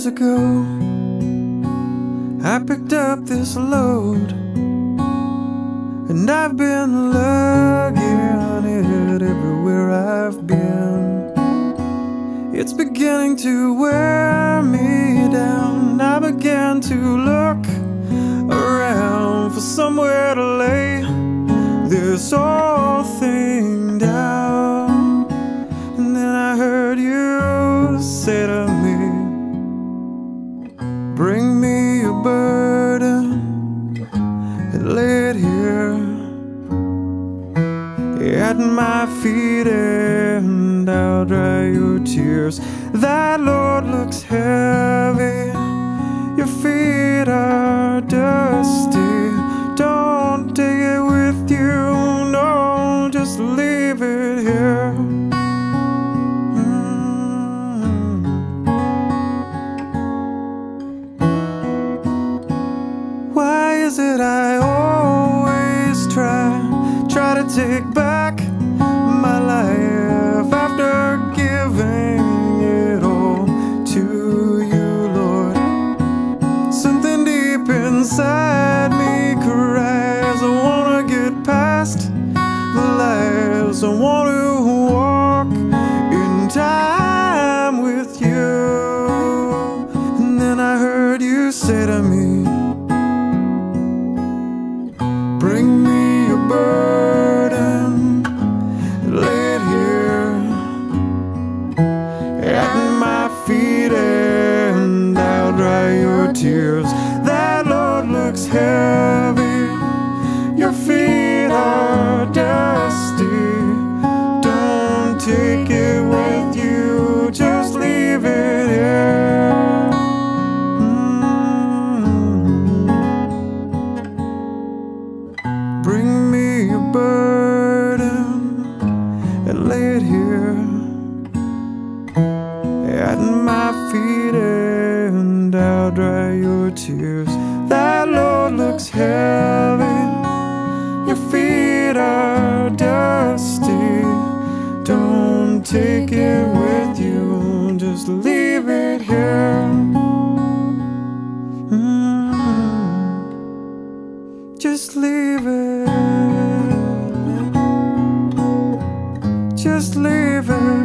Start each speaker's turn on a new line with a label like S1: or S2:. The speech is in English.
S1: I picked up this load and I've been lugging it everywhere I've been. It's beginning to wear me down. I began to look around for somewhere to lay this old thing down. And then I heard you say to me, lay it here at my feet, and I'll dry your tears. That load looks heavy, your feet are dusty. Don't take it with you, no, just leave It I always try, try to take back my life after giving it all to you, Lord? Something deep inside me cries, I wanna get past the lies, I want to walk in time Bring Bring me a burden and lay it here at my feet, and I'll dry your tears. That load looks heavy, your feet are dusty. Don't take it Just leave it. Just leave it.